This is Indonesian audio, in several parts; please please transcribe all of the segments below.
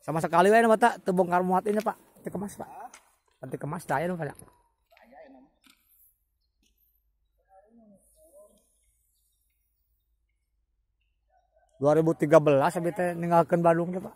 Sama sekali wae na bata teu bongkar muat ini Pak. Teu kemas Pak. Nanti kemas daya nu Pak. 2013 abi teh ninggalkeun Bandung teh, Pak.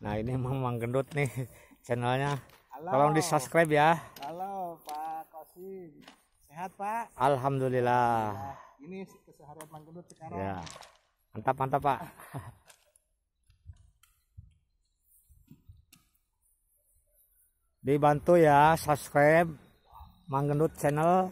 Nah ini Mang Gendut nih channelnya. Halo. Tolong di subscribe ya. Halo Pak Kosim. Sehat Pak? Alhamdulillah. Nah, ini keseharian Mang Gendut sekarang. Ya. Mantap mantap Pak. Dibantu ya subscribe Mang Gendut channel